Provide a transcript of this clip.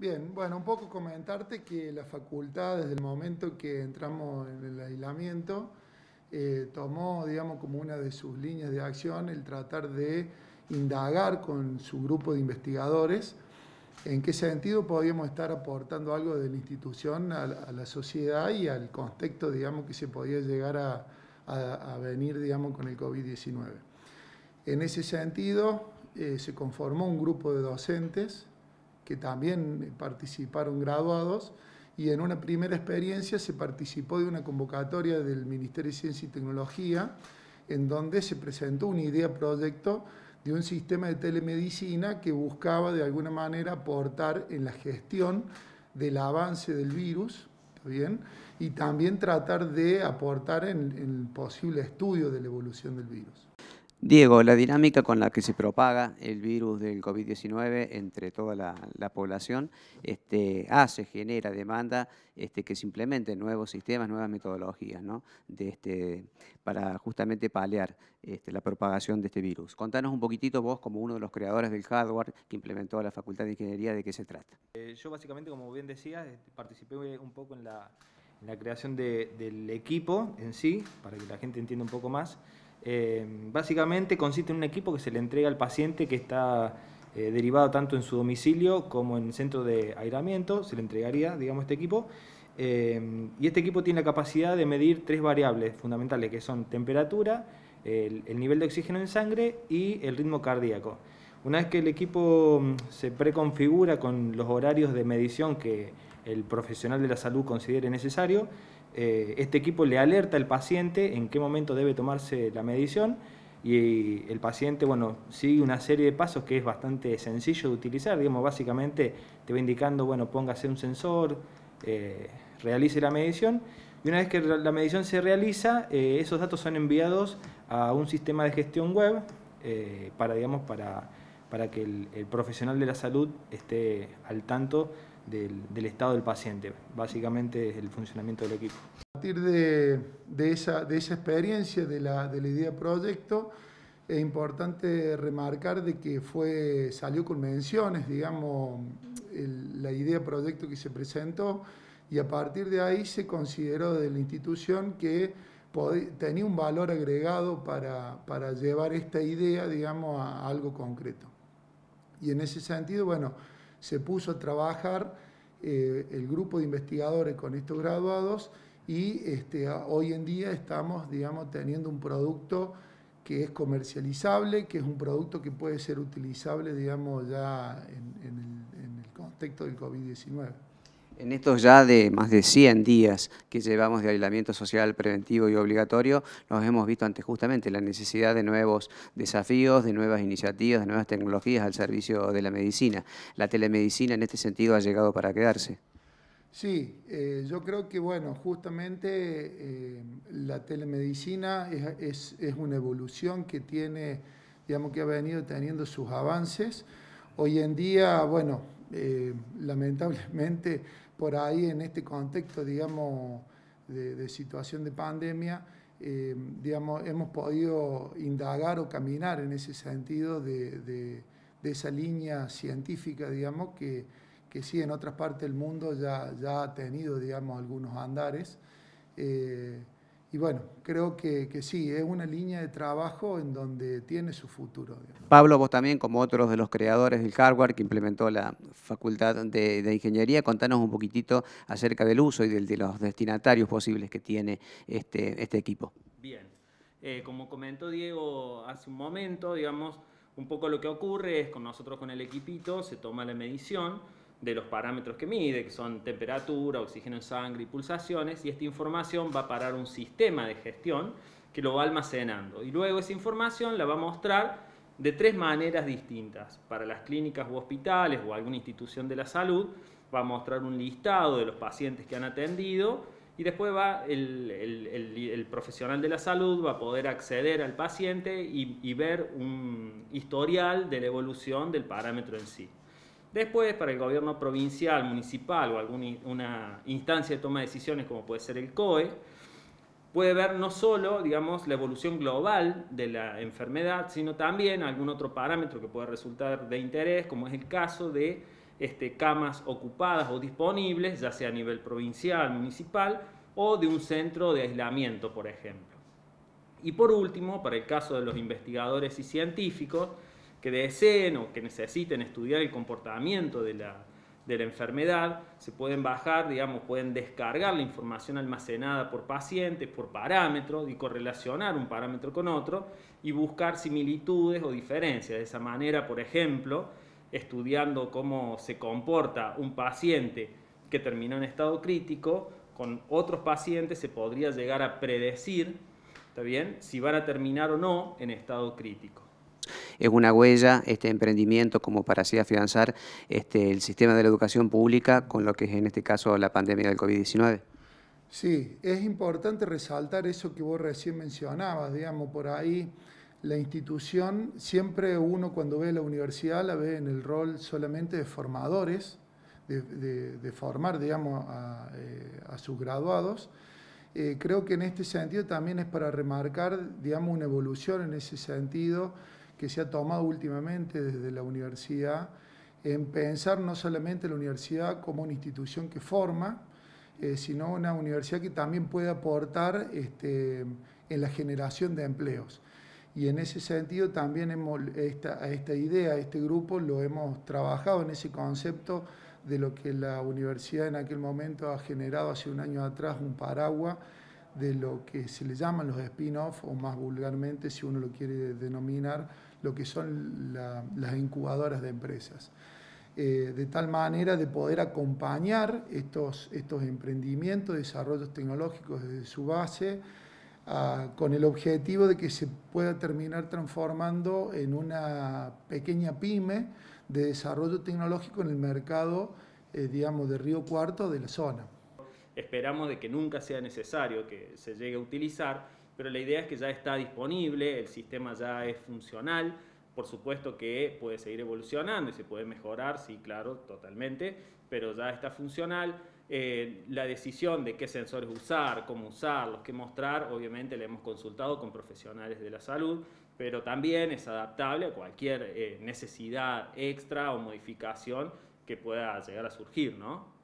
Bien, bueno, un poco comentarte que la facultad, desde el momento que entramos en el aislamiento, eh, tomó, digamos, como una de sus líneas de acción el tratar de indagar con su grupo de investigadores en qué sentido podíamos estar aportando algo de la institución a la, sociedad y al contexto, digamos, que se podía llegar a, venir, digamos, con el COVID-19. En ese sentido, eh, se conformó un grupo de docentes que también participaron graduados y en una primera experiencia se participó de una convocatoria del Ministerio de Ciencia y Tecnología en donde se presentó una idea proyecto de un sistema de telemedicina que buscaba de alguna manera aportar en la gestión del avance del virus, bien? Y también tratar de aportar en, en el posible estudio de la evolución del virus. Diego, la dinámica con la que se propaga el virus del COVID-19 entre toda la, población este, hace, genera demanda este, que se implementen nuevos sistemas, nuevas metodologías ¿no? de este, para justamente paliar este, la propagación de este virus. Contanos un poquitito vos, como uno de los creadores del hardware que implementó la Facultad de Ingeniería, de qué se trata. Eh, yo básicamente, como bien decía, este, participé un poco en la, creación del equipo en sí, para que la gente entienda un poco más. Eh, básicamente consiste en un equipo que se le entrega al paciente que está eh, derivado tanto en su domicilio como en centro de aislamiento, se le entregaría, digamos, este equipo. Eh, y este equipo tiene la capacidad de medir tres variables fundamentales, que son temperatura, el, nivel de oxígeno en sangre y el ritmo cardíaco. Una vez que el equipo mm, se preconfigura con los horarios de medición que el profesional de la salud considere necesario, eh, este equipo le alerta al paciente en qué momento debe tomarse la medición y el paciente bueno, sigue una serie de pasos que es bastante sencillo de utilizar. Digamos, básicamente te va indicando, bueno, póngase un sensor, eh, realice la medición y una vez que la medición se realiza, eh, esos datos son enviados a un sistema de gestión web para, digamos, para, para que el, el profesional de la salud esté al tanto del, estado del paciente. Básicamente el funcionamiento del equipo. A partir de, esa, de esa, experiencia de la, de la idea proyecto, es importante remarcar de que fue, salió con menciones, digamos, la idea proyecto que se presentó y a partir de ahí se consideró de la institución que tenía un valor agregado para, para llevar esta idea, digamos, a algo concreto. Y en ese sentido, bueno, se puso a trabajar eh, el grupo de investigadores con estos graduados y este, hoy en día estamos, digamos, teniendo un producto que es comercializable, que es un producto que puede ser utilizable, digamos, ya en, en el contexto del COVID-19. En estos ya de más de 100 días que llevamos de aislamiento social preventivo y obligatorio, nos hemos visto ante justamente la necesidad de nuevos desafíos, de nuevas iniciativas, de nuevas tecnologías al servicio de la medicina. La telemedicina en este sentido ha llegado para quedarse. Sí, eh, yo creo que bueno, justamente eh, la telemedicina es, una evolución que tiene, digamos que ha venido teniendo sus avances. Hoy en día, bueno, eh, lamentablemente por ahí en este contexto, digamos, de, situación de pandemia, eh, digamos, hemos podido indagar o caminar en ese sentido de, esa línea científica, digamos, que, que, sí en otras partes del mundo ya, ya ha tenido, digamos, algunos andares. Eh, y bueno, creo que, sí, es una línea de trabajo en donde tiene su futuro. Pablo, vos también, como otros de los creadores del hardware que implementó la Facultad de, Ingeniería, contanos un poquitito acerca del uso y de los destinatarios posibles que tiene este, este equipo. Bien, eh, como comentó Diego hace un momento, digamos, un poco lo que ocurre es con nosotros con el equipito, se toma la medición, de los parámetros que mide, que son temperatura, oxígeno en sangre y pulsaciones, y esta información va a parar un sistema de gestión que lo va almacenando. Y luego esa información la va a mostrar de tres maneras distintas. Para las clínicas u hospitales o alguna institución de la salud, va a mostrar un listado de los pacientes que han atendido y después va el, profesional de la salud va a poder acceder al paciente y ver un historial de la evolución del parámetro en sí. Después, para el gobierno provincial, municipal o alguna instancia de toma de decisiones como puede ser el COE, puede ver no solo, digamos, la evolución global de la enfermedad, sino también algún otro parámetro que puede resultar de interés, como es el caso de este, camas ocupadas o disponibles, ya sea a nivel provincial, municipal o de un centro de aislamiento, por ejemplo. Y por último, para el caso de los investigadores y científicos que deseen o que necesiten estudiar el comportamiento de la, enfermedad, se pueden bajar, digamos, pueden descargar la información almacenada por pacientes, por parámetros y correlacionar un parámetro con otro y buscar similitudes o diferencias. De esa manera, por ejemplo, estudiando cómo se comporta un paciente que terminó en estado crítico, con otros pacientes se podría llegar a predecir, ¿está bien?, si van a terminar o no en estado crítico es una huella, este emprendimiento como para así afianzar este, el sistema de la educación pública con lo que es en este caso la pandemia del COVID-19. Sí, es importante resaltar eso que vos recién mencionabas, digamos, por ahí la institución, siempre uno cuando ve la universidad la ve en el rol solamente de formadores, de, formar, digamos, a, eh, sus graduados. Eh, creo que en este sentido también es para remarcar, digamos, una evolución en ese sentido que se ha tomado últimamente desde la universidad en pensar no solamente la universidad como una institución que forma, eh, sino una universidad que también puede aportar este, en la generación de empleos. Y en ese sentido también hemos, esta, esta idea, este grupo, lo hemos trabajado en ese concepto de lo que la universidad en aquel momento ha generado hace un año atrás, un paraguas de lo que se le llaman los spin-off, o más vulgarmente, si uno lo quiere denominar, lo que son las incubadoras de empresas. Eh, de tal manera de poder acompañar estos, estos emprendimientos, desarrollos tecnológicos desde su base, ah, con el objetivo de que se pueda terminar transformando en una pequeña pyme de desarrollo tecnológico en el mercado, eh, digamos, de Río Cuarto de la zona. Esperamos de que nunca sea necesario que se llegue a utilizar, pero la idea es que ya está disponible, el sistema ya es funcional, por supuesto que puede seguir evolucionando y se puede mejorar, sí, claro, totalmente, pero ya está funcional. Eh, la decisión de qué sensores usar, cómo usarlos, qué mostrar, obviamente la hemos consultado con profesionales de la salud, pero también es adaptable a cualquier eh, necesidad extra o modificación que pueda llegar a surgir, ¿no?